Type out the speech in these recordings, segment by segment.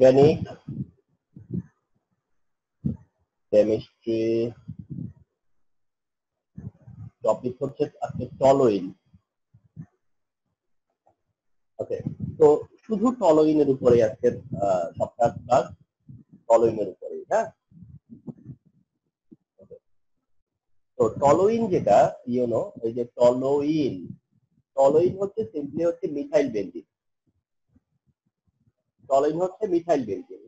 Organic chemistry topic হচ্ছে আজকে toluene ওকে তো শুধু টলোইনের উপরে আজকে সপ্তাহ ক্লাস টলোইনের উপরে হ্যাঁ? তো টলোইন যেটা ইউনো ওই যে টলোইন টলোইন হচ্ছে সিম্পলি হচ্ছে মিথাইল বেঞ্জিন টলোইন হচ্ছে মিথাইল বেঞ্জিন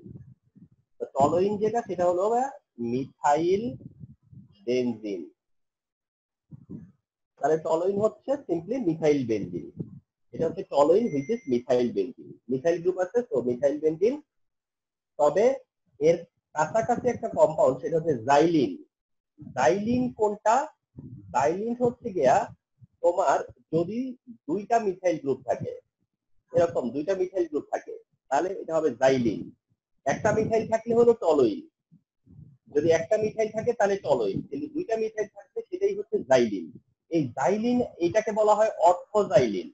টলোইন যেটা, সেটা হলো মিথাইল বেঞ্জিন তাহলে টলোইন হচ্ছে সিম্পলি মিথাইল বেঞ্জিন এটা হচ্ছে toluene which is methyl benzene methyl group আছে, তো মিথাইল বেঞ্জিন তবে এর কাছাকাছি একটা কম্পাউন্ড সেটা হচ্ছে জাইলিন জাইলিন কোনটা? জাইলিন হচ্ছে গিয়া তোমার যদি দুইটা মিথাইল গ্রুপ থাকে, এরকম দুইটা মিথাইল গ্রুপ থাকে তাহলে এটা হবে জাইলিন একটা মিথাইল থাকলে হলো টলোইন যদি একটা মিথাইল থাকে তাহলে টলোইন কিন্তু দুইটা মিথাইল থাকলে সেটাই হচ্ছে জাইলিন এই জাইলিন এটাকে বলা হয় অর্থোজাইলিন।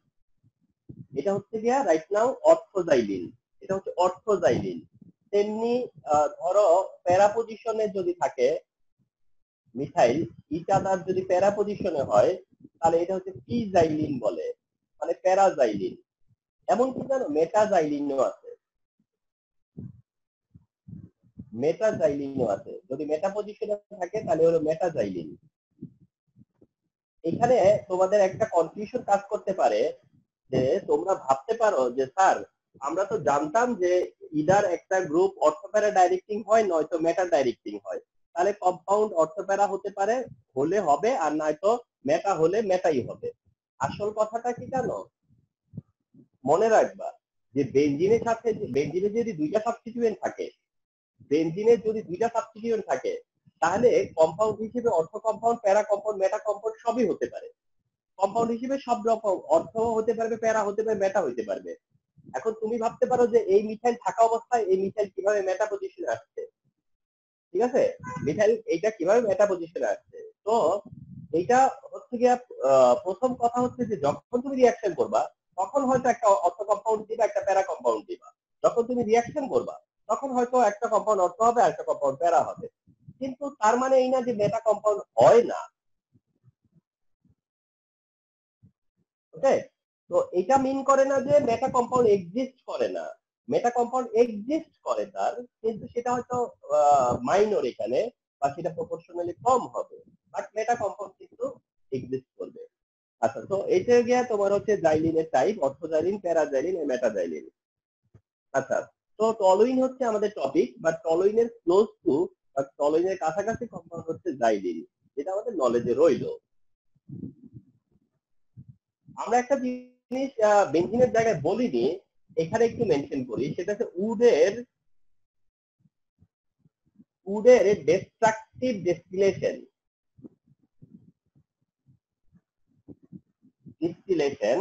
এটা হচ্ছে গিয়া রাইট নাও অর্থোজাইলিন। এটা হচ্ছে অর্থোজাইলিন। তেমনি ধরো প্যারা পজিশনে যদি থাকে মিথাইল ইটাদার যদি প্যারা পজিশনে হয়, তাহলে এটা হচ্ছে পিজাইলিন বলে। মানে প্যারাজাইলিন। এমন কি জানো মেটাজাইলিনও আছে। মেটাজাইলিনও আছে। যদি মেটা পজিশনে থাকে, তাহলে হলো মেটাজাইলিন এখানে তোমাদের একটা কনফিউশন কাজ করতে পারে যে তোমরা ভাবতে পারো যে, স্যার, আমরা তো জানতাম যে ইদার একটা গ্রুপ অর্থপ্যারা ডাইরেক্টিং হয়, নয়তো মেটা ডাইরেক্টিং হয়। তাহলে কম্পাউন্ড অর্থপ্যারা হতে পারে, হলে হবে, আর নয়তো মেটা হলে মেটাই হবে। আসল কথাটা কি জানো? মনে রাখবা যে বেঞ্জিনের সাথে বেঞ্জিনে যদি দুইটা সাবস্টিটিউয়েন্ট থাকে বেঞ্জিনের যদি দুইটা সাবস্টিটিউয়েন্ট থাকে, তাহলে কম্পাউন্ড হিসেবে অর্থ কম্পাউন্ড প্যারা কম্পাউন্ড মেটা কম্পাউন্ড সবই হতে পারে। কম্পাউন্ড হিসেবে সব রকম অর্থ হতে পারবে, প্যারা হতে পারবে মেটা হতে পারবে। এখন তুমি ভাবতে পারো যে এই মিথাইল থাকা অবস্থায় এই মিথাইল কীভাবে মেটা পজিশনে আসছে। ঠিক আছে? মিথাইল এইটা কীভাবে মেটা পজিশনে আসছে? তো এইটা হচ্ছে গিয়া প্রথম কথা হচ্ছে যে যখন তুমি রিয়াকশন করবা, তখন হয়তো একটা অর্থ কম্পাউন্ড দিবা, একটা প্যারা কম্পাউন্ড দিবা। যখন তুমি রিয়াকশন করবা তখন হয়তো একটা কম্পাউন্ড অর্থ হবে আর একটা কম্পাউন্ড প্যারা হবে। কিন্তু তার মানে এই না যে মেটা কম্পাউন্ড হয় না। ওকে তো এটা মিন করে না যে মেটা কম্পাউন্ড এক্সিস্ট করে না। মেটা কম্পাউন্ড এক্সিস্ট করে তার, কিন্তু সেটা হয়তো মাইনর এখানে, বা সেটা প্রপোর্শনালি কম হবে। বাট মেটা কম্পাউন্ড কিন্তু এক্সিস্ট করবে। আচ্ছা তো এটা গিয়া তোমার হচ্ছে জাইলিনের টাইপ অর্থ জাইলিন প্যারা অর্থোজাইলিন প্যারাজাইলিন মেটাজাইলিন আচ্ছা। তো টলোইন হচ্ছে আমাদের টপিক বাট টলোইনের ক্লোজ টু বা টলোইনের কাছাকাছি কম্পাউন্ড হচ্ছে জাইলিন যেটা আমাদের নলেজে রইল। আমরা একটা জিনিস বেঞ্জিনের জায়গায় বলিনি, এখানে একটু মেনশন করি, সেটা হচ্ছে উডের উডের ডিস্ট্রাকটিভ ডিস্টিলেশন ডিস্টিলেশন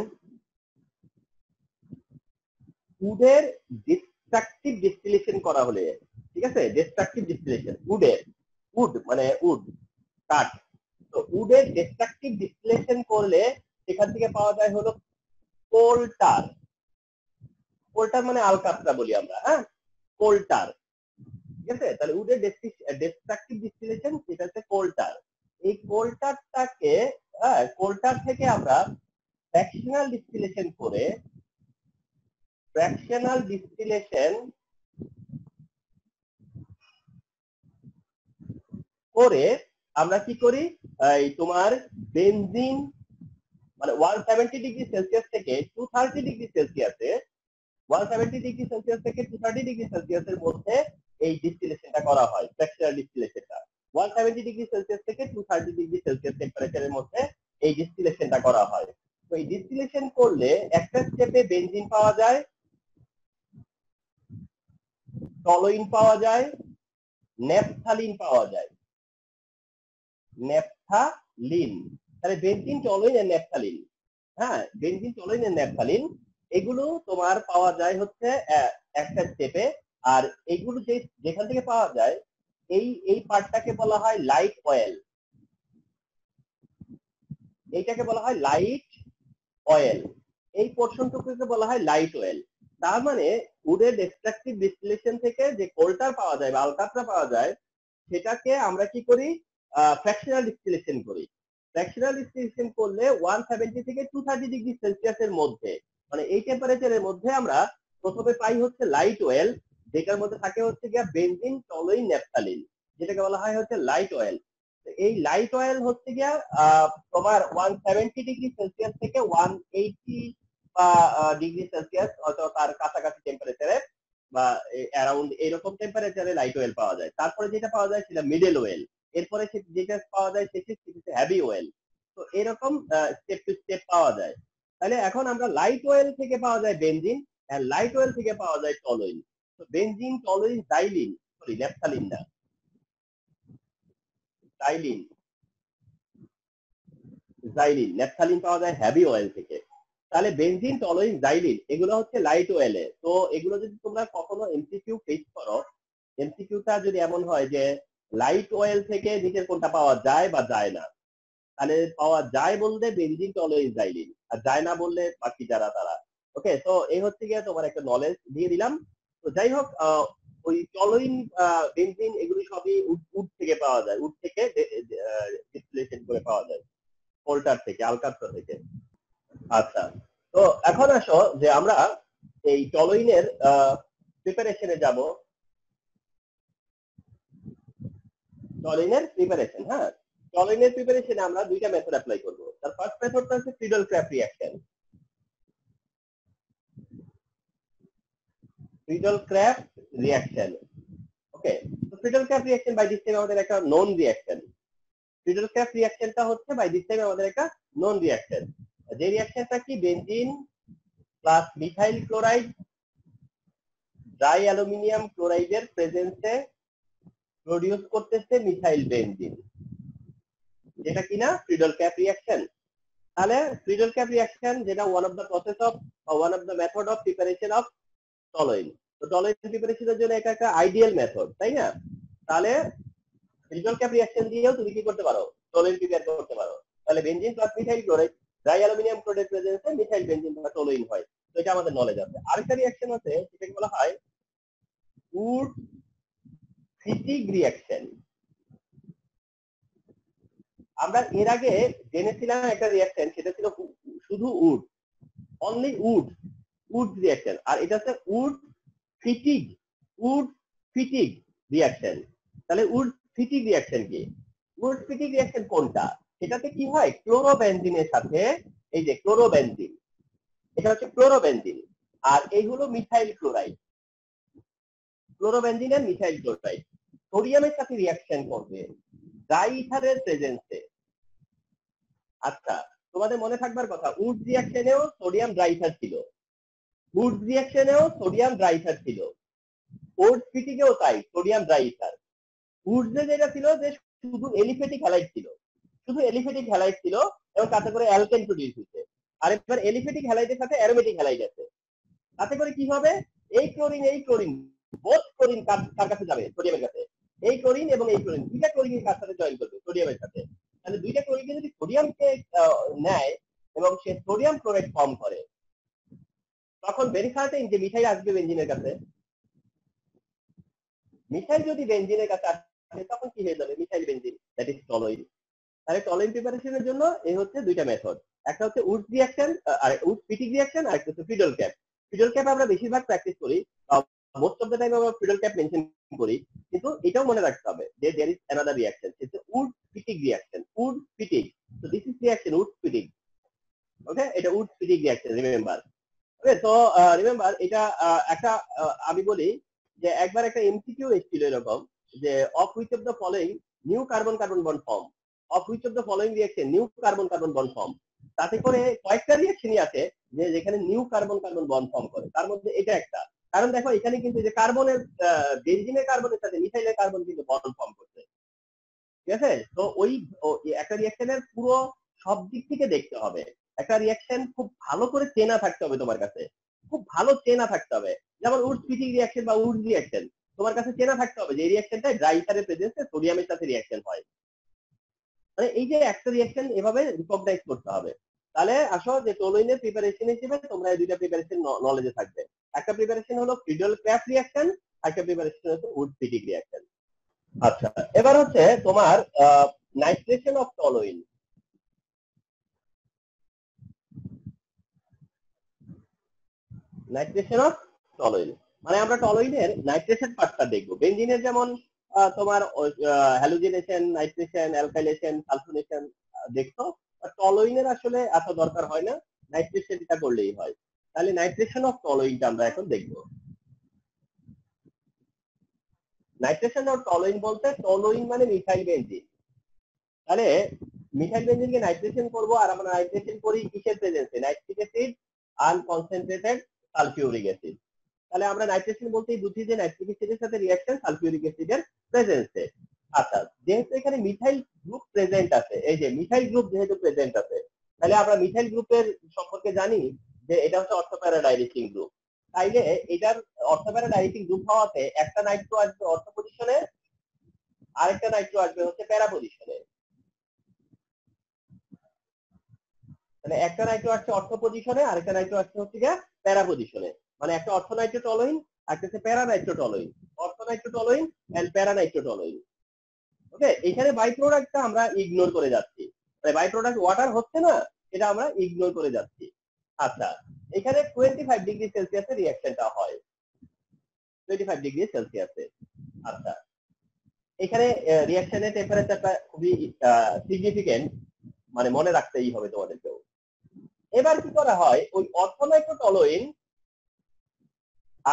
উডের ডিস্ট্রাকটিভ ডিস্টিলেশন করা হলে, ঠিক আছে? ডিস্ট্রাকটিভ ডিস্টিলেশন উডের, উড মানে উড, কাঠ। তো উডের ডিস্ট্রাকটিভ ডিস্টিলেশন করলে সেখান থেকে পাওয়া যায় হলো কোলটার। কোলটার মানে আলকাতরা বলি আমরা হ্যাঁ? কোলটার। ঠিক আছে? তাহলে উডের ডিস্ট্রাকটিভ ডিস্টিলেশন সেটা হচ্ছে কোলটার। এই কোলটারটাকে হ্যাঁ কোলটার থেকে আমরা ফ্র্যাকশনাল ডিস্টিলেশন করে ফ্র্যাকশনাল ডিস্টিলেশন করে আমরা কি করি? এই তোমার বেনজিন মানে ওয়ান সেভেন্টি ডিগ্রি সেলসিয়াস থেকে টু থার্টি ডিগ্রি সেলসিয়াসে ওয়ান সেভেন্টি ডিগ্রি সেলসিয়াস থেকে টু থার্টি ডিগ্রি সেলসিয়াসের মধ্যে এই ডিস্টিলেশনটা করা হয় ফ্র্যাকশনাল ডিস্টিলেশনটা ওয়ান সেভেন্টি ডিগ্রি সেলসিয়াস থেকে টু থার্টি ডিগ্রি সেলসিয়াস টেম্পারেচারের মধ্যে এই ডিস্টিলেশনটা করা হয়। তো এই ডিস্টিলেশন করলে একটা স্টেপে বেনজিন পাওয়া যায় টলোইন পাওয়া যায় নেপথালিন পাওয়া যায়। নেপথালিন তাহলে বেনজিন টলোইন আর নেপথালিন হ্যাঁ বেনজিন টলোইন আর নেপথালিন এগুলো তোমার পাওয়া যায় হচ্ছে একটা স্টেপে আর এগুলো যে, যেখান থেকে পাওয়া যায়, এই এই পার্টটাকে বলা হয় লাইট অয়েল এইটাকে বলা হয় লাইট অয়েল এই পোর্শনটুকুকে বলা হয় লাইট অয়েল তার মানে উডের ডিস্ট্রাকটিভ ডিস্টিলেশন থেকে যে কোলটার পাওয়া যায় বা পাওয়া যায়, সেটাকে আমরা কি করি? ফ্র্যাকশনাল ডিস্টিলেশন করি। ফ্র্যাকশনাল ডিস্টিলেশন করলে ওয়ান সেভেন্টি থেকে টু থার্টি ডিগ্রি সেলসিয়াসের মধ্যে মানে এই টেম্পারেচারের মধ্যে আমরা প্রথমে পাই হচ্ছে লাইট অয়েল যেটার মধ্যে থাকে হচ্ছে গিয়া বেনজিন টলোইন ন্যাপথালিন যেটাকে বলা হয় হচ্ছে লাইট অয়েল এই লাইট অয়েল হচ্ছে গিয়া তোমার ওয়ান সেভেন্টি ডিগ্রি সেলসিয়াস থেকে ওয়ান এইটি বা ডিগ্রি সেলসিয়াস অথবা তার কাছাকাছি টেম্পারেচারে বা অ্যারাউন্ড এরকম টেম্পারেচারে লাইট ওয়েল পাওয়া যায়। তারপরে যেটা পাওয়া যায় সেটা মিডল ওয়েল এরপরে যেটা পাওয়া যায় সেটি হ্যাভি অয়েল তো এরকম স্টেপ টু স্টেপ পাওয়া যায়। তাহলে এখন আমরা লাইট ওয়েল থেকে পাওয়া যায় বেনজিন আর লাইট ওয়েল থেকে পাওয়া যায় টলোইন তো বেনজিন টলোইন ডাইলিন সরি ন্যাপথালিন না। ডাইলিন জাইলিন ন্যাপথালিন পাওয়া যায় হ্যাভি অয়েল থেকে। তাহলে বেনজিন টলোইন জাইলিন এগুলো হচ্ছে লাইট অয়েলে তো এগুলো যদি তোমরা কখনো এমসিকিউ ফেস করো এমসিকিউটা যদি এমন হয় যে লাইট ওয়েল থেকে নিচের কোনটা পাওয়া যায় বা যায় না, তাহলে পাওয়া যায় বলতে বেনজিন টলোইন জাইলিন। আর যায় না বললে বাকি যারা, তারা। ওকে তো এই হচ্ছে গিয়ে তোমার একটা নলেজ দিয়ে দিলাম। তো যাই হোক ওই টলোইন বেনজিন এগুলি সবই উড থেকে পাওয়া যায়। উড থেকে ডিস্টিলেশন করে পাওয়া যায়। কোল্টার থেকে আলকাত্রা থেকে। আচ্ছা। তো এখন আসো যে আমরা এই টলোইনের প্রিপারেশনে যাব। টলোইনের প্রিপারেশন হ্যাঁ? টলোইনের প্রিপারেশনে আমরা দুইটা মেথড অ্যাপ্লাই করব। তার ফার্স্ট মেথডটা হচ্ছে Friedel Crafts reaction Friedel Crafts reaction okay তো Friedel Crafts reaction by this time আমাদের একটা নন রিঅ্যাকশন ফ্রিডল ক্র্যাপ রিঅ্যাকশনটা হচ্ছে বাই দিস টাইম আমাদের একটা নন রিঅ্যাকশন যে রিঅ্যাকশনটা কি? Benzene plus methyl chloride dry aluminium ক্লোরাইডের প্রেজেন্সে প্রডিউস করতেছে মিথাইল বেনজিন। যেটা কিনা ফ্রিডল ক্যাপ রিয়াকশন তাহলে ফ্রিডল ক্যাপ রিঅ্যাকশন যেটা one of the process of one of the method of preparation of toluene তো টলোইন প্রিপারেশনের জন্য এটা একটা আইডিয়াল মেথড তাই না? তাহলে ফ্রিডল ক্যাপ রিয়াকশন দিয়েও তুমি কি করতে পারো? টলোইন প্রিপেয়ার করতে পারো। তাহলে benzene plus methyl chloride dry aluminium chloride প্রেজেন্সে methyl benzene বা টলোইন হয়, তো এটা আমাদের নলেজ আছে। আরেকটা রিঅ্যাকশন আছে, সেটাকে বলা হয় উড ফিটিক রিঅ্যাকশন আমরা এর আগে জেনেছিলাম একটা রিঅ্যাকশন সেটা ছিল শুধু would only would would reaction আর এটা হচ্ছে উড ফিটিক উড ফিটিক রিঅ্যাকশন তাহলে উড ফিটিক রিঅ্যাকশন কি? উড ফিটিক রিঅ্যাকশন কোনটা? সেটাতে কি হয়? ক্লোরোবেনজিনের সাথে, এই যে ক্লোরোবেনজিন এটা হচ্ছে ক্লোরোবেনজিন আর এই হলো মিথাইল ক্লোরাইড। ক্লোরোবেনজিন আর মিথাইল ক্লোরাইড, সোডিয়ামের সাথে রিয়াকশন করবে ডাইথারের প্রেজেন্সে আচ্ছা তোমাদের মনে থাকবার কথা উড রিঅ্যাকশনেও সোডিয়াম ড্রাইথার ছিল। উড রিঅ্যাকশনেও সোডিয়াম ড্রাইথার ছিল। ওড স্পিটিকেও তাই সোডিয়াম ড্রাইথার উডসে যেটা ছিল যে শুধু এলিফেটিক হ্যালাইট ছিল। শুধু এলিফেটিক হ্যালাইট ছিল এবং তাতে করে অ্যালকেন প্রডিউস হচ্ছে আর এবার এলিফেটিক হ্যালাইটের সাথে অ্যারোমেটিক হ্যালাইট আছে। তাতে করে কি হবে? এই ক্লোরিন এই ক্লোরিন, বোথ ক্লোরিন কার কাছে যাবে? সোডিয়ামের কাছে। এই ক্লোরিন এবং এই ক্লোরিন, দুইটা ক্লোরিন কার সাথে জয়েন করবে? সোডিয়ামের সাথে। তাহলে দুইটা ক্লোরিন যদি সোডিয়ামকে নেয় এবং সে সোডিয়াম ক্লোরাইড ফর্ম করে, তখন ভেরি সার্টেন যে মিঠাই আসবে বেঞ্জিনের কাছে মিথাইল যদি বেঞ্জিনের কাছে আসে, তখন কি হয়ে যাবে? Methyl benzene that is toluene তাহলে টলোইন প্রিপারেশনের জন্য এই হচ্ছে দুইটা মেথড একটা হচ্ছে উড রিঅ্যাকশন আর উড পিটিক রিঅ্যাকশন আর একটা হচ্ছে ফিডল ক্যাপ ফিডল ক্যাপ আমরা বেশিরভাগ প্র্যাকটিস করি মোস্ট অফ দ্য টাইম আমরা ফিডল ক্যাপ মেনশন করি। কিন্তু এটাও মনে রাখতে হবে যে there is another reaction it's would Fittig reaction would পিটিক so this is reaction would পিটিক ওকে এটা উড পিটিক রিঅ্যাকশন রিমেম্বার ওকে তো রিমেম্বার এটা একটা আমি বলি যে একবার একটা এমসিকিউ এসেছিল এরকম যে of which of the following new carbon carbon bond form of which of the following reaction new carbon carbon bond form তাতে করে কয়েকটা রিঅ্যাকশনই আছে যে যেখানে new carbon carbon bond form করে। তার মধ্যে এটা একটা। কারণ দেখো, এখানে কিন্তু যে কার্বনের বেনজিনের কার্বনের সাথে মিথাইলের কার্বন কিন্তু বন্ড ফর্ম করছে। ঠিক আছে? তো ওই একটা রিঅ্যাকশনের পুরো সব দিক থেকে দেখতে হবে। একটা রিঅ্যাকশন খুব ভালো করে চেনা থাকতে হবে তোমার কাছে। খুব ভালো চেনা থাকতে হবে। যেমন উড স্পিটিং রিঅ্যাকশন বা উড রিঅ্যাকশন তোমার কাছে চেনা থাকতে হবে যে এই রিঅ্যাকশনটা ড্রাইসারের প্রেজেন্সে সোডিয়ামের সাথে রিঅ্যাকশন হয়। মানে এই যে একটা রিঅ্যাকশন এভাবে রিকগনাইজ করতে হবে। তাহলে আসো যে টোলোইনের প্রিপারেশন হিসেবে তোমরা এই দুইটা প্রিপারেশন নলেজে থাকবে। একটা প্রিপারেশন হলো ফ্রিডল ক্র্যাফট রিয়াকশন একটা প্রিপারেশন হচ্ছে উড ফিটিক রিয়াকশন আচ্ছা এবার হচ্ছে তোমার nitration of toluene nitration of toluene মানে আমরা টলোইনের নাইট্রেশন পার্টটা দেখব। বেঞ্জিনের যেমন তোমার হ্যালোজিনেশন নাইট্রেশন অ্যালকাইলেশন সালফোনেশন দেখছ? টলোইনের আসলে এত দরকার হয় না। নাইট্রেশনটা করলেই হয়। তাহলে নাইট্রেশন অফ টলোইনটা আমরা এখন দেখব। নাইট্রেশন অফ টলোইন বলতে টলোইন মানে মিথাইল বেঞ্জিন তাহলে মিথাইল বেঞ্জিনকে নাইট্রেশন করব আর আমরা নাইট্রেশন করি কিসের প্রেজেন্সে nitric acid and concentrated sulphuric acid তাহলে আমরা নাইট্রেশন বলতেই বুঝি যে নাইট্রিক অ্যাসিডের সাথে রিঅ্যাকশন সালফিউরিক অ্যাসিডের প্রেজেন্সে আচ্ছা যেহেতু এখানে মিথাইল গ্রুপ প্রেজেন্ট আছে, এই যে মিথাইল গ্রুপ যেহেতু প্রেজেন্ট আছে, তাহলে আমরা মিথাইল গ্রুপের সম্পর্কে জানি যে এটা হচ্ছে অর্থোপ্যারা ডাইরেক্টিং গ্রুপ তাইলে এটার অর্থোপ্যারা ডাইরেক্টিং গ্রুপ হওয়াতে একটা নাইট্রো আসবে অর্থ পজিশনে আরেকটা নাইট্রো আসবে হচ্ছে প্যারা পজিশনে মানে একটা নাইট্রো আসছে অর্থ পজিশনে আরেকটা নাইট্রো আসছে হচ্ছে প্যারা পজিশনে মানে একটা অর্থ নাইট্রো টলোইন আর একটা হচ্ছে para nitro toluene ortho nitro toluene and para toluene okay এখানে বাই প্রোডাক্টটা আমরা ইগনোর করে যাচ্ছি। মানে বাই প্রোডাক্ট ওয়াটার হচ্ছে না, এটা আমরা ইগনোর করে যাচ্ছি। আচ্ছা এখানে টোয়েন্টি ফাইভ ডিগ্রি সেলসিয়াসে রিয়াকশনটা হয়। টোয়েন্টি ফাইভ ডিগ্রি সেলসিয়াসে আচ্ছা এখানে রিয়াকশনের টেম্পারেচারটা খুবই সিগনিফিকেন্ট মানে মনে রাখতেই হবে তোমাদেরকেও। এবার কি করা হয়, ওই অর্থনাইট্রোটলোইন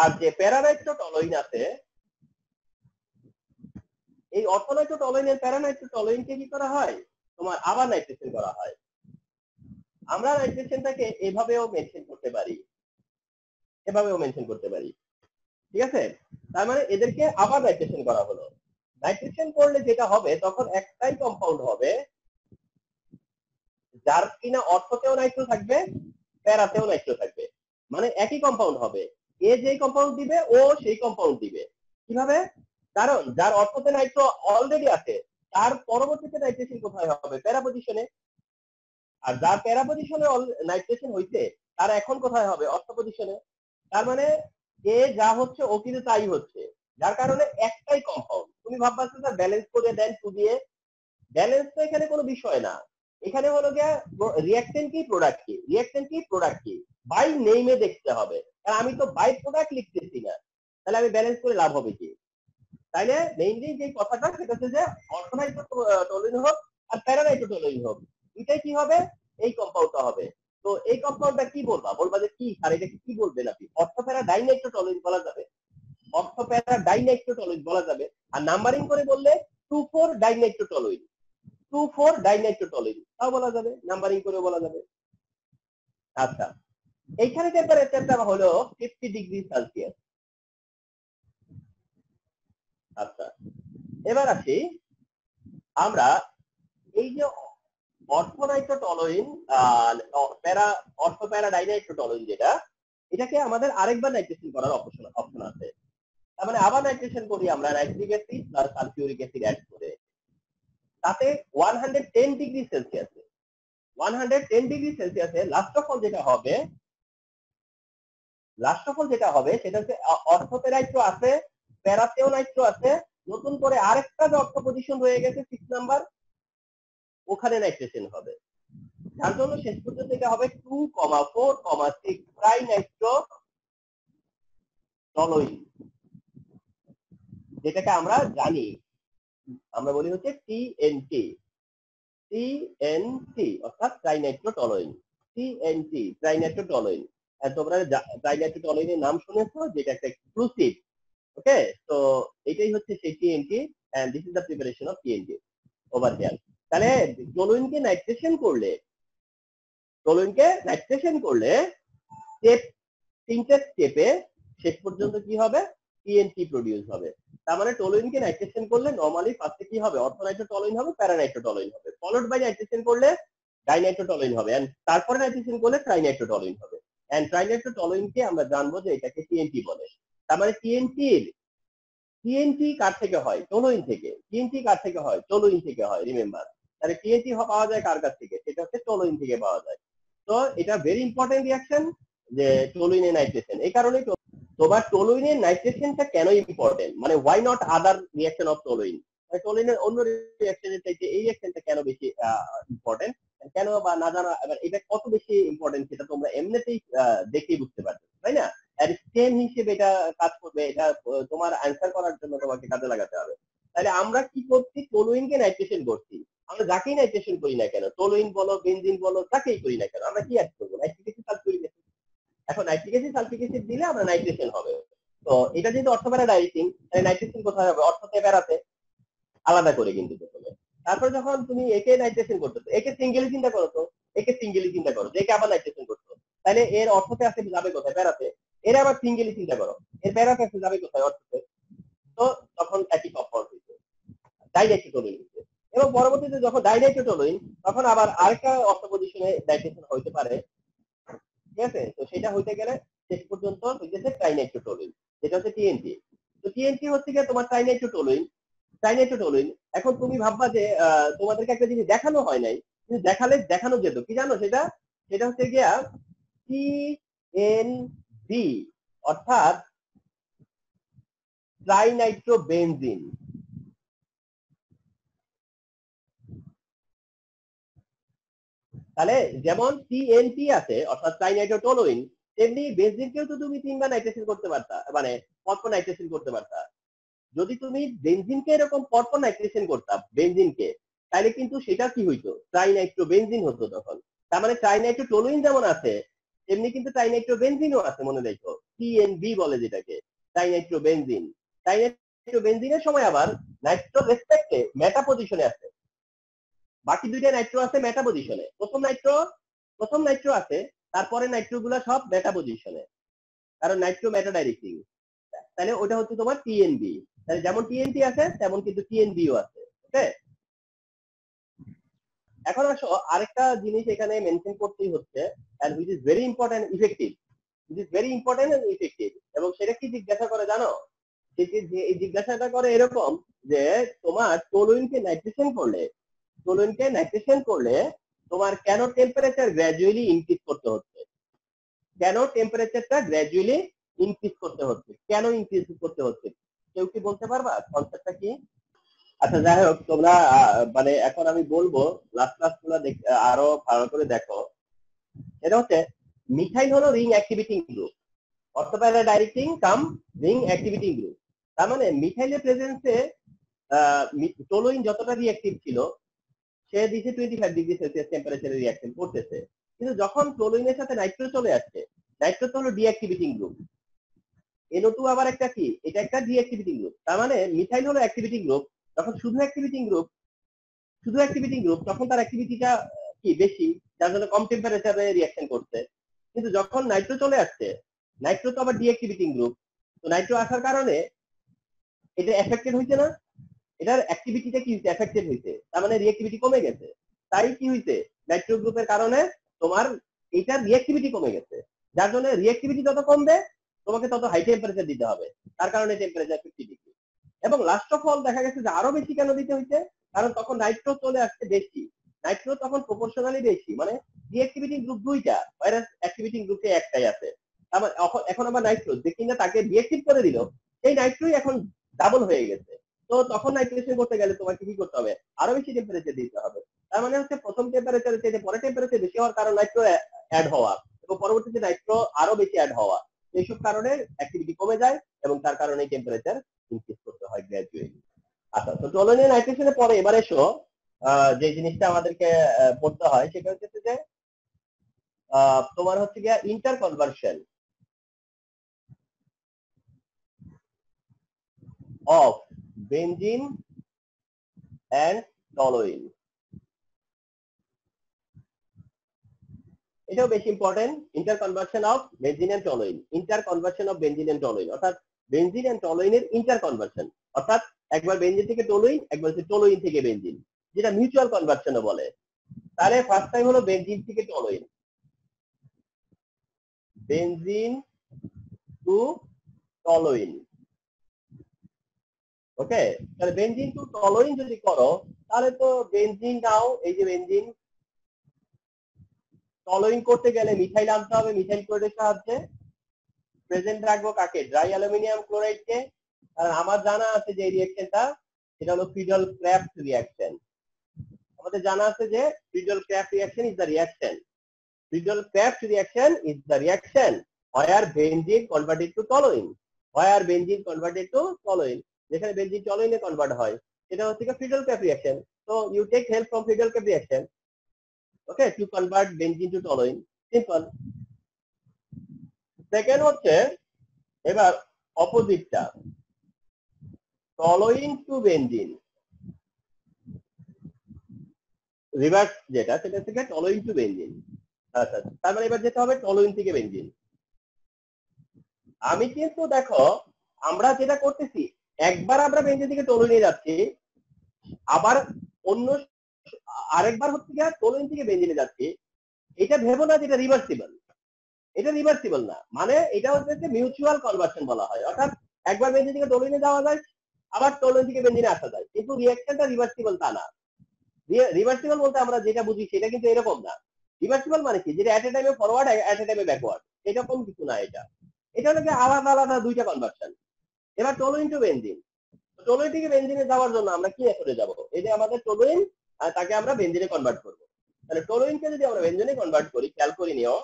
আর যে প্যারানাইট্রোটলোইন আছে, এই অর্থনাইট্রোটলোইনের প্যারানাইট্রোটলোইনকে কি করা হয়? তোমার আবার নাইট্রেশন করা হয়। আমরা নাইট্রেশনটাকে এভাবেও মেনশন করতে পারি। এভাবেও মেনশন করতে পারি। ঠিক আছে? তার মানে এদেরকে আবার নাইট্রেশন করা হলো। নাইট্রেশন করলে যেটা হবে, তখন একটাই কম্পাউন্ড হবে, যার কিনা অর্থতেও নাইট্রো থাকবে, প্যারাতেও নাইট্রো থাকবে। মানে একই কম্পাউন্ড হবে। এ যেই কম্পাউন্ড দিবে, ও সেই কম্পাউন্ড দিবে। কীভাবে? কারণ যার অর্থতে নাইট্রো অলরেডি আছে, তার পরবর্তীতে নাইট্রেশন কোথায় হবে? প্যারা পজিশনে আর যার প্যারা পজিশনে নাইট্রেশন হইছে, তার এখন কোথায় হবে? অর্থ পজিশনে তার মানে এ যা হচ্ছে, ও কিন্তু তাই হচ্ছে। যার কারণে একটাই কম্পাউন্ড তুমি ভাববা ব্যালেন্স করে দেন, টু দিয়ে। ব্যালেন্স তো এখানে কোনো বিষয় না। এখানে হলো গিয়া রিয়াকশন কি? প্রোডাক্ট কি? রিয়াকশন কি? প্রোডাক্ট কি? বাই নেমে দেখতে হবে। কারণ আমি তো বাই প্রোডাক্ট লিখতেছি না। তাহলে আমি ব্যালেন্স করে লাভ হবে কি? তাইলে মেইনলি যে কথাটা, সেটা হচ্ছে যে অর্থনাইট্রোটোলিন হোক আর প্যারানাইট্রোটোলিন হোক এটাই কি হবে? এই কম্পাউন্ডটা হবে। তো এই কম্পাউন্ডটা কি বলবা? বলবা যে কি? আর এটা কি বলবেন আপনি? অর্থপ্যারা ডাইনাইট্রোটোলিন বলা যাবে। অর্থপ্যারা ডাইনাইট্রোটোলিন বলা যাবে। আর নাম্বারিং করে বললে two four dinitrotoluene two four dinitrotoluene তাও বলা যাবে নাম্বারিং করে বলা যাবে। আচ্ছা এইখানে টেম্পারেচারটা হলো ফিফটি ডিগ্রি সেলসিয়াস আচ্ছা এবার আসি, আমরা এই যে অর্থনাইট্রোটলোইন প্যারা অর্থপ্যারা ডাইনাইট্রোটলোইন যেটা, এটাকে আমাদের আরেকবার নাইট্রেশন করার অপশন অপশন আছে। তার মানে আবার নাইট্রেশন করি আমরা nitric acid plus sulphuric acid add করে। তাতে ওয়ান হান্ড্রেড টেন ডিগ্রি সেলসিয়াসে ওয়ান হান্ড্রেড টেন ডিগ্রি সেলসিয়াসে লাস্ট অফ অল যেটা হবে লাস্ট অল যেটা হবে সেটা হচ্ছে অর্থোপেরাইট্রো আছে, প্যারাতেও নাইট্রো আছে, নতুন করে আরেকটা যে অর্থ পজিশন রয়ে গেছে সিক্স নাম্বার ওখানে নাইট্রেশন হবে। যার জন্য শেষ পর্যন্ত এটা হবে two comma four comma six trinitro toluene যেটাকে আমরা জানি। আমরা বলি হচ্ছে টিএনটি টিএনটি অর্থাৎ ট্রাইনাইট্রোটলোইন টিএনটি ট্রাইনাইট্রোটলোইন তোমরা ট্রাইনাইট্রোটলোইনের নাম শুনেছো? যেটা একটা এক্সক্লুসিভ ওকে তো এটাই হচ্ছে সেই TNT and this is the preparation of TNT over here তাহলে টলোইনকে নাইট্রেশন করলে টলোইনকে নাইট্রেশন করলে স্টেপ তিনটে স্টেপে শেষ পর্যন্ত কি হবে? টিএনটি প্রডিউস হবে। তার মানে টলোইনকে নাইট্রেশন করলে নর্মালি ফার্স্টে কি হবে? অর্থনাইট্রোটলোইন হবে প্যারানাইট্রোটলোইন হবে। ফলোড বাই নাইট্রেশন করলে ডাইনাইট্রোটলোইন হবে। এন্ড তারপরে নাইট্রেশন করলে ট্রাইনাইট্রোটলোইন হবে। এন্ড ট্রাইনাইট্রোটলোইনকে আমরা জানব যে এটাকে টিএনটি বলে। তার মানে টিএনটির টিএনটি কার থেকে হয়? টলোইন থেকে। টিএনটি কার থেকে হয়? টলোইন থেকে হয় রিমেম্বার তাহলে টিএনটি পাওয়া যায় কার কাছ থেকে? সেটা হচ্ছে টলোইন থেকে পাওয়া যায়। তো এটা ভেরি ইম্পর্টেন্ট রিয়াকশন যে টলোইনে নাইট্রেশন এই কারণেই তোমার টলোইনের নাইট্রেশনটা কেন ইম্পর্টেন্ট মানে why not other reaction of toluene টলোইনের অন্য রিয়াকশনের চাইতে এই রিয়াকশনটা কেন বেশি ইম্পর্টেন্ট কেন বা না জানা এবার এটা কত বেশি ইম্পর্টেন্ট সেটা তোমরা এমনিতেই দেখেই বুঝতে পারবে তাই না? স্টেম হিসেবে এটা কাজ করবে, এটা তোমার অ্যান্সার করার জন্য তোমাকে কাজে লাগাতে হবে। তাহলে আমরা কি করছি? টলোইনকে নাইট্রেশন করছি। আমরা যাকেই নাইট্রেশন করি না কেন টলোইন বলো বেনজিন বলো, যাকেই করি না কেন, আমরা কি অ্যাড করব? নাইট্রিক অ্যাসিড সালফিউরিক অ্যাসিড এখন নাইট্রিক অ্যাসিড সালফিক অ্যাসিড দিলে আমরা নাইট্রেশন হবে। তো এটা যেহেতু অর্থপ্যারা ডাইরেক্টিং নাইট্রেশন কোথায় হবে? অর্থতে বেড়াতে আলাদা করে কিন্তু প্রথমে। তারপর যখন তুমি একে নাইট্রেশন করতেছো একে সিঙ্গেলি চিন্তা করো তো, একে সিঙ্গেলি চিন্তা করো একে আবার নাইট্রেশন করছ। তাহলে এর অর্থতে আসে যাবে কোথায়? বেড়াতে। এর আবার সিঙ্গেলি চিন্তা করো, এর বেড়াতে আসে যাবে কোথায়? অর্থতে। তো তখন একই কম্পাউন্ড হইছে ডাইনাইট্রোটোলিন হইছে এবং পরবর্তীতে যখন ডাইনাইট্রোটোলিন তখন আবার আরেকটা অর্থ পজিশনে নাইট্রেশন হইতে পারে। ঠিক আছে? তো সেটা হইতে গেলে শেষ পর্যন্ত হইতেছে ট্রাইনাইট্রোটোলিন যেটা হচ্ছে টিএনটি তো টিএনটি হচ্ছে গিয়ে তোমার ট্রাইনাইট্রোটোলিন ট্রাইনাইট্রোটোলিন এখন তুমি ভাববা যে তোমাদেরকে একটা জিনিস দেখানো হয় নাই, কিন্তু দেখালে, দেখানো যেত। কি জানো সেটা? সেটা হচ্ছে গিয়া টি এন বি অর্থাৎ ট্রাইনাইট্রোবেনজিন তাহলে যেমন টিএনটি আছে, অর্থাৎ ট্রাইনাইট্রোটোলোইন তেমনি বেনজিনকেও তো তুমি তিনবার নাইট্রেশন করতে পারতা মানে পরপর নাইট্রেশন করতে পারতা। যদি তুমি বেনজিনকে এরকম পরপর নাইট্রেশন করতাম বেনজিনকে, তাহলে কিন্তু সেটা কি হইতো? ট্রাইনাইট্রো বেনজিন হতো তখন। তার মানে ট্রাইনাইট্রো টোলুইন যেমন আছে, তেমনি কিন্তু ট্রাইনাইট্রো বেনজিনও আছে, মনে রেখো। টিএনবি বলে যেটাকে ট্রাইনাইট্রো বেনজিন ট্রাইনাইট্রো বেনজিনের সময় আবার নাইট্রো রেসপেক্টে মেটা পজিশনে আছে বাকি দুইটা নাইট্রো আছে মেটা পজিশনে প্রথম নাইট্রো প্রথম নাইট্রো আছে, তারপরে নাইট্রো গুলা সব মেটা পজিশনে কারণ নাইট্রো মেটা ডাইরেক্টিং তাহলে ওটা হচ্ছে তোমার টিএনবি তাহলে যেমন টিএনটি আছে, তেমন কিন্তু টিএনবিও আছে, ওকে? এখন আসো, আরেকটা জিনিস এখানে মেনশন করতেই হচ্ছে and which is very important effective which is very important and effective এবং সেটা কি জিজ্ঞাসা করে জানো? জিজ্ঞাসাটা করে এরকম যে তোমার টোলুইনকে নাইট্রেশন করলে টোলুইনকে নাইট্রেশন করলে তোমার কেন টেম্পারেচার গ্র্যাজুয়ালি ইনক্রিজ করতে হচ্ছে? কেন টেম্পারেচারটা গ্র্যাজুয়ালি ইনক্রিজ করতে হচ্ছে? কেন ইনক্রিজ করতে হচ্ছে? কেউ কি বলতে পারবা? কনসেপ্টটা কি? আচ্ছা যাই হোক, তোমরা মানে এখন আমি বলব লাস্ট ক্লাসগুলো আরও ভালো করে দেখো। এটা হচ্ছে মিথাইল হলো ring activating group ortho para directing cum ring activating group তার মানে মিথাইলের প্রেজেন্সে টোলোইন যতটা রিঅ্যাক্টিভ ছিল সে দিছে টোয়েন্টি ফাইভ ডিগ্রি সেলসিয়াস টেম্পারেচারে রিঅ্যাকশন করতেছে। কিন্তু যখন ক্লোরিনের সাথে নাইট্রো চলে আসছে নাইট্রো তো হলো ডিঅ্যাক্টিভিটিং গ্রুপ এনও টু আবার একটা কি? এটা একটা ডিঅ্যাক্টিভিটিং গ্রুপ তার মানে মিথাইল হলো অ্যাক্টিভিটিং গ্রুপ যখন শুধু অ্যাক্টিভিটিং গ্রুপ শুধু অ্যাক্টিভিটিং গ্রুপ তখন তার অ্যাক্টিভিটিটা কি, বেশি, যার জন্য কম টেম্পারেচারে রিঅ্যাকশন করছে। কিন্তু যখন নাইট্রো চলে আসছে নাইট্রো তো আবার ডিঅ্যাক্টিভিটিং গ্রুপ তো নাইট্রো আসার কারণে এটা এফেক্টেড হয়েছে না? এটার অ্যাক্টিভিটিটা কি হয়েছে এফেক্টেড হয়েছে তার মানে রিঅ্যাক্টিভিটি কমে গেছে। তাই কি হয়েছে নাইট্রো গ্রুপের কারণে তোমার এটার রিঅ্যাক্টিভিটি কমে গেছে। যার জন্য রিঅ্যাক্টিভিটি যত কমবে, তোমাকে তত হাই টেম্পারেচার দিতে হবে। তার কারণে টেম্পারেচার ফিফটি ডিগ্রি এবং লাস্ট অফ অল দেখা গেছে যে আরও বেশি কেন দিতে হয়েছে কারণ তখন নাইট্রো চলে আসছে বেশি। নাইট্রো তখন প্রপোর্শনালি বেশি। মানে রিঅ্যাক্টিভিটি গ্রুপ দুইটা ভাইরাস অ্যাক্টিভিটি গ্রুপে একটাই আছে। আবার এখন আবার নাইট্রো যে কিনা তাকে রিঅ্যাক্টিভ করে দিল, সেই নাইট্রোই এখন ডাবল হয়ে গেছে। তো তখন নাইট্রেশন করতে গেলে তোমাকে কি করতে হবে? আরও বেশি টেম্পারেচার দিতে হবে। তার মানে হচ্ছে প্রথম টেম্পারেচারের চেয়ে পরে টেম্পারেচার বেশি হওয়ার কারণ নাইট্রো অ্যাড হওয়া এবং পরবর্তীতে নাইট্রো আরও বেশি অ্যাড হওয়া, এইসব কারণে অ্যাক্টিভিটি কমে যায় এবং তার কারণে টেম্পারেচার ইনক্রিজ করতে হয় গ্র্যাজুয়ালি আচ্ছা তো টলোনিয়াল নাইট্রেশনের পরে এবার এসো। যে জিনিসটা আমাদেরকে পড়তে হয় সেটা হচ্ছে যে তোমার হচ্ছে গিয়া interconversion of benzene and toluene এটাও বেশি important interconversion of benzene and toluene interconversion of benzene and toluene অর্থাৎ বেনজিন এন্ড টলোইনের ইন্টার কনভার্সন অর্থাৎ একবার বেনজিন থেকে টলোইন একবার হচ্ছে টলোইন থেকে বেঞ্জিন যেটা মিউচুয়াল কনভার্সনও বলে। তাহলে ফার্স্ট টাইম হলো বেনজিন থেকে toluene benzene to toluene okay তাহলে বেনজিন টু টলোইন যদি করো, তাহলে তো বেনজিন নাও, এই যে বেনজিন টলোইন করতে গেলে মিথাইল আনতে হবে, মিথাইল ক্লোরাইডের সাহায্যে। প্রেজেন্ট রাখব কাকে? ড্রাই অ্যালুমিনিয়াম ক্লোরাইড কে কারণ আমার জানা আছে যে রিয়েকশনটা সেটা হলো ফিডল ক্র্যাফট রিয়াকশন আমাদের জানা আছে যে Friedel Crafts reaction is the reaction Friedel Crafts reaction is the reaction where benzene converted to toluene? Where benzene converted to toluene? যেখানে বেনজিন টলুইনে কনভার্ট হয়। এটা হচ্ছে Friedel cap reaction so you take help from Friedel cap reaction okay to convert benzene to toluene simple second হচ্ছে, এবার অপোজিটটা toluene to benzene. Reverse যেটা, সেটা থেকে টলুইন টু বেনজিন। আচ্ছা তার মানে এবার যেতে হবে টলুইন থেকে বেনজিন। আমি কিন্তু দেখো, আমরা যেটা করতেছি একবার আমরা বেঞ্চের দিকে টলুইন নিয়ে যাচ্ছি, আবার অন্য আরেকবার হচ্ছে গিয়ে টলুইন থেকে বেঞ্জিনে যাচ্ছি, এটা ভেবো না যে এটা রিভার্সিবল এটা রিভার্সিবল না। মানে এটা হচ্ছে মিউচুয়াল কনভার্সন বলা হয়। অর্থাৎ একবার বেঞ্জিন থেকে টলুইনে যাওয়া যায়, আবার টলুইন থেকে বেঞ্জিনে আসা যায়। কিন্তু রিয়াকশনটা রিভার্সিবল তা না। রিভার্সিবল বলতে আমরা যেটা বুঝি সেটা কিন্তু এরকম না। রিভার্সিবল মানে কি? যেটা এট এ টাইমে ফরওয়ার্ড এট এ টাইমে ব্যাকওয়ার্ড এরকম কিছু না এটা। এটা হলো আলাদা আলাদা দুইটা কনভার্সন এবার টলুইন টু বেনজিন টলুইন থেকে বেনজিনে যাওয়ার জন্য আমরা কি করে যাব? এই যে আমাদের টলুইন তাকে আমরা বেনজিনে কনভার্ট করব। তাহলে টলুইনকে যদি আমরা বেনজিনে কনভার্ট করি, খেয়াল করে নিও।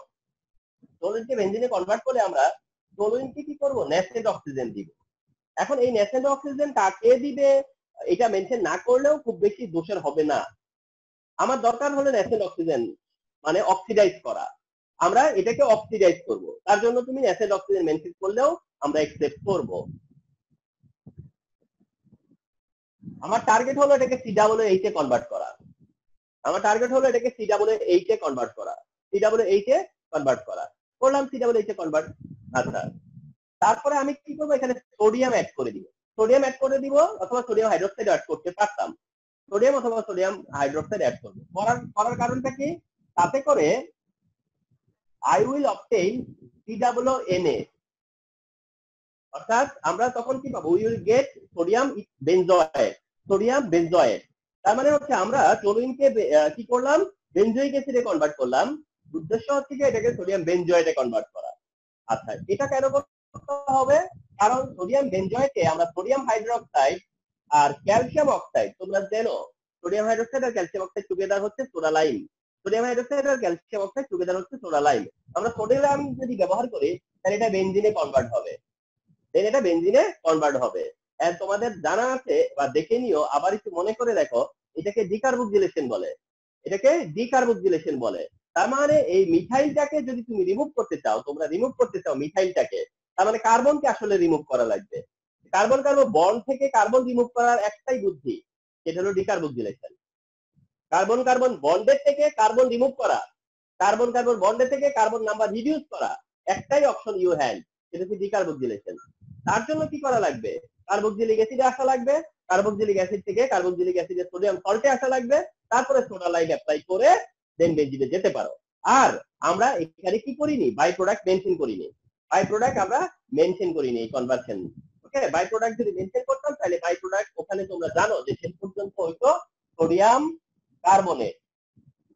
টলুইনকে বেনজিনে কনভার্ট করে আমরা টলুইনকে কি করব? ন্যাসেন্ট অক্সিজেন দিব। এখন এই ন্যাসেন্ট অক্সিজেন কাকে দিবে? এটা মেনশন না করলেও খুব বেশি দোষের হবে না। আমার দরকার হলে ন্যাসেন্ট অক্সিজেন মানে অক্সিডাইজ করা। আমরা এটাকে অক্সিডাইজ করব। তার জন্য তুমি ন্যাসেন্ট অক্সিজেন মেনশন করলেও আমরা একসেপ্ট করব। আমার টার্গেট হলো এটাকে সি ডাবল এইচ এ কনভার্ট করা। আমার টার্গেট হলো এটাকে সি ডাবল এইচ এ কনভার্ট করা। সি ডাবল এইচ এ কনভার্ট করা। করলাম সি ডাবল এইচ এ কনভার্ট আচ্ছা। তারপরে আমি কি করব? এখানে সোডিয়াম অ্যাড করে দিব। সোডিয়াম অ্যাড করে দিব অথবা সোডিয়াম হাইড্রোক্সাইড অ্যাড করতে পারতাম। সোডিয়াম অথবা সোডিয়াম হাইড্রোক্সাইড অ্যাড করব। করার করার কারণটা কি? তাতে করে I will obtain C double N a অর্থাৎ আমরা তখন কি পাবো? We will get sodium benzoate sodium benzoate তার মানে হচ্ছে আমরা টলুইনকে কি করলাম? বেনজয়িক অ্যাসিডে কনভার্ট করলাম। উদ্দেশ্য হচ্ছে কি? এটাকে সোডিয়াম বেনজয়েডে কনভার্ট করা। আচ্ছা এটা কেন করতে হবে? কারণ সোডিয়াম বেনজয়েটে আমরা সোডিয়াম হাইড্রোক্সাইড আর ক্যালসিয়াম অক্সাইড, তোমরা জানো, সোডিয়াম হাইড্রোক্সাইড আর ক্যালসিয়াম অক্সাইড টুগেদার হচ্ছে সোডা লাইম সোডিয়াম হাইড্রোক্সাইড আর ক্যালসিয়াম অক্সাইড টুগেদার হচ্ছে সোডা লাইম আমরা সোডিয়াম যদি ব্যবহার করি, তাহলে এটা বেনজিনে কনভার্ট হবে। দেন এটা বেনজিনে কনভার্ট হবে। তোমাদের জানা আছে বা দেখে নিও, আবার একটু মনে করে দেখো, এটাকে ডিকার্বক্সিলেশন বলে। এটাকে ডিকার্বক্সিলেশন বলে। তার মানে এই মিথাইলটাকে যদি তুমি রিমুভ করতে চাও, তোমরা রিমুভ করতে চাও মিথাইলটাকে, তার মানে কার্বনকে আসলে রিমুভ করা লাগবে। কার্বন কার্বন বন্ড থেকে কার্বন রিমুভ করার একটাই বুদ্ধি, সেটা হলো ডিকার্বক্সিলেশন। কার্বন কার্বন বন্ডের থেকে কার্বন রিমুভ করা, কার্বন কার্বন বন্ডের থেকে কার্বন নাম্বার রিডিউস করা, একটাই অপশন ইউ হ্যান্ড সেটা হচ্ছে ডিকার্বক্সিলেশন। তার জন্য কি করা লাগবে? কার্বক্সিলিক অ্যাসিডে আসা লাগবে, কার্বক্সিলিক অ্যাসিড থেকে কার্বক্সিলিক অ্যাসিডের সোডিয়াম সল্টে আসা লাগবে, তারপরে সোডা লাইট অ্যাপ্লাই করে দেন বেঞ্জিনে যেতে পারো। আর আমরা এখানে কি করিনি? বাই প্রোডাক্ট মেনশন করিনি। বাই প্রোডাক্ট আমরা মেনশন করিনি এই কনভার্সন ওকে বাই প্রোডাক্ট যদি মেনশন করতাম, তাহলে বাই প্রোডাক্ট ওখানে তোমরা জানো যে শেষ পর্যন্ত হয়তো সোডিয়াম কার্বনেট।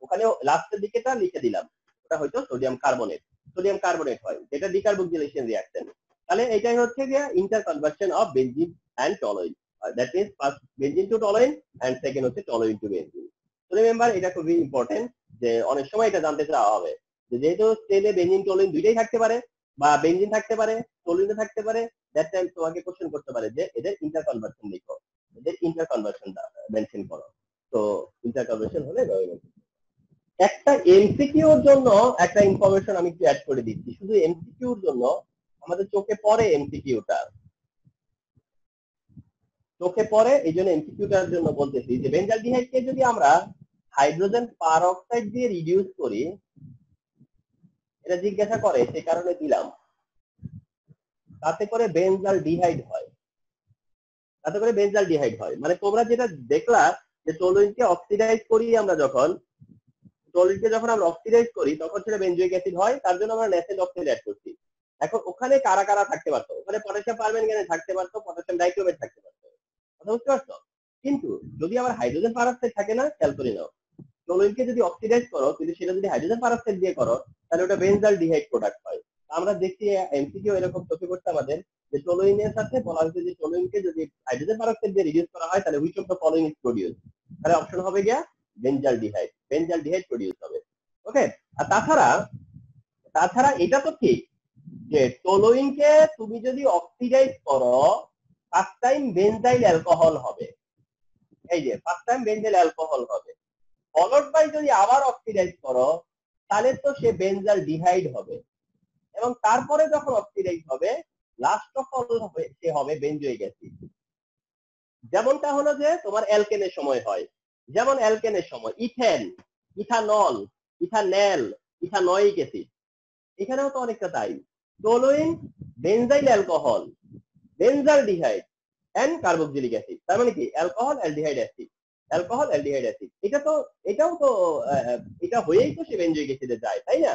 ওখানে লাস্টের দিকেটা লিখে দিলাম। ওটা হয়তো সোডিয়াম কার্বনেট। সোডিয়াম কার্বনেট হয়, যেটা ডিকার্বক্সিলেশন রিঅ্যাকশন তাহলে এটাই হচ্ছে যে interconversion of benzene and toluene that means first benzene to toluene and second হচ্ছে টলোইন টু বেনজিন তো রিমেম্বার এটা খুবই ইম্পর্টেন্ট যে অনেক সময় এটা জানতে চাওয়া হবে যেহেতু স্টেলে বেনজিন টলোইন দুইটাই থাকতে পারে বা বেনজিন থাকতে পারে টলোইনে থাকতে পারে দ্যাট টাইম তোমাকে কোশ্চেন করতে পারে যে এদের ইন্টার কনভার্সন লিখো এদের ইন্টার কনভার্সন মেনশন করো। তো ইন্টার কনভার্সন হলে একটা এমসিকিউর জন্য একটা ইনফরমেশন আমি একটু অ্যাড করে দিচ্ছি। শুধু এমসিকিউর জন্য আমাদের চোখে পড়ে এমসিকিউটা চোখে পড়ে এই জন্য এমসিকিউটার জন্য বলতেছি যে বেঞ্জালডিহাইডকে যদি আমরা হাইড্রোজেন পারঅক্সাইড দিয়ে রিডিউস করি, এটা জিজ্ঞাসা করে, সে কারণে দিলাম। তাতে করে বেঞ্জাল ডিহাইড হয়। তাতে করে বেঞ্জাল ডিহাইড হয়। মানে তোমরা যেটা দেখলা যে টলুইনকে অক্সিডাইজ করি আমরা যখন টলুইনকে যখন আমরা অক্সিডাইজ করি, তখন সেটা বেঞ্জয়িক অ্যাসিড হয়, তার জন্য আমরা ন্যাসেন্ট অক্সাইড অ্যাড করছি। এখন ওখানে কারা কারা থাকতে পারতো? ওখানে পটাশিয়াম পারম্যাঙ্গানেট থাকতে পারতো? পটাশিয়াম ডাইক্লোমেট থাকতে পারতো। কথা বুঝতে পারছ? কিন্তু যদি আবার হাইড্রোজেন পারঅক্সাইড থাকে না, খেয়াল করে নাও ক্লোরিনকে যদি অক্সিডাইজ করো, কিন্তু সেটা যদি হাইড্রোজেন পারঅক্সাইড দিয়ে করো, তাহলে ওটা বেনজাল ডিহাইড প্রোডাক্ট হয়। আমরা দেখছি এমসিকিউ এরকম চোখে পড়ছে আমাদের, যে টলোইনের সাথে বলা হয়েছে যে টলোইনকে যদি হাইড্রোজেন পারক্সাইড দিয়ে রিডিউস করা হয়, তাহলে which of the following is produce তাহলে অপশন হবে গিয়া বেঞ্জাল ডিহাইড বেঞ্জাল ডিহাইড প্রডিউস হবে। ওকে আর তাছাড়া তাছাড়া এটা তো ঠিক যে টোলোইনকে তুমি যদি অক্সিডাইজ করো ফার্স্ট টাইম বেনজাইল অ্যালকোহল হবে। এই যে ফার্স্ট টাইম বেনজাইল অ্যালকোহল হবে। ফলোড বাই যদি আবার অক্সিডাইজ করো, তাহলে তো সে বেনজাল ডিহাইড হবে। এবং তারপরে যখন অক্সিডাইজ হবে লাস্ট অফ অল সে হবে বেনজোইক অ্যাসিড যেমনটা হলো যে, তোমার অ্যালকেনের সময় হয়। যেমন অ্যালকেনের সময়, ethane, ethanol, ethanal, ethanoic acid এখানেও তো অনেকটা তাই। Toluene benzyl alcohol benzaldehyde and carboxylic acid তার মানে কি? Alcohol aldehyde acid alcohol aldehyde acid এটা তো, এটাও তো এটা হয়েই তো সে বেনজয়িক অ্যাসিডে যায়, তাই না?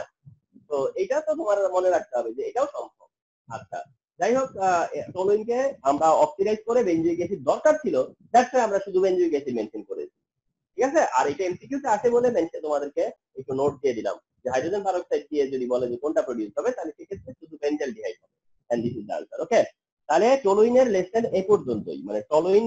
তো এটা তো তোমার মনে রাখতে হবে যে এটাও সম্ভব। আচ্ছা যাই হোক টোলোইনকে আমরা অক্সিডাইজ করে বেনজয়িক অ্যাসিড দরকার ছিল দ্যাটস আমরা শুধু বেনজয়িক অ্যাসিড মেনশন করেছি। ঠিক আছে? আর এটা এমসিকিউতে আসে বলে তোমাদেরকে একটু নোট দিয়ে দিলাম যে হাইড্রোজেন পারক্সাইড দিয়ে যদি বলে যে কোনটা প্রডিউস হবে, তাহলে সেক্ষেত্রে শুধু বেঞ্জাল ডিহাইড হবে and this is the answer okay তাহলে টলুইনের লেসন এ পর্যন্তই মানে টলোইন